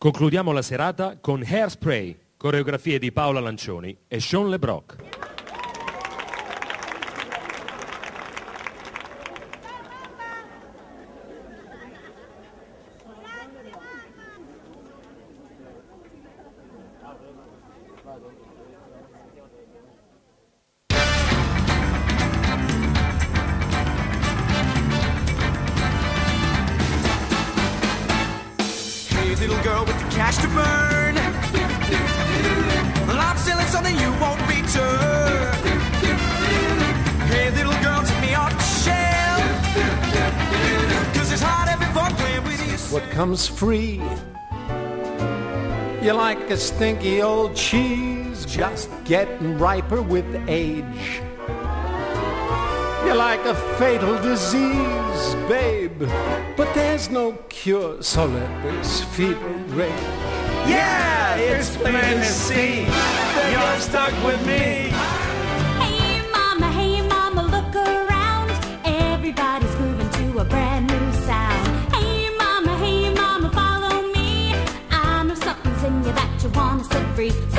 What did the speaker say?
Concludiamo la serata con Hairspray, coreografie di Paola Lancioni e Sean LeBrock. Gracias. girl with the cash to burn. Well, I'm selling something you won't return. Hey, little girl, take me off the shelf. Cause it's hot every playing with you. What comes free? You're like a stinky old cheese, just getting riper with age. You're like a fatal disease, babe. But there's no cure, so let this fever rage. Yeah, it's plain to see. You're stuck with me. Hey, mama, hey, mama, look around. Everybody's to a brand new sound. Hey, mama, hey, mama, follow me. I know something's in you that you wanna set free.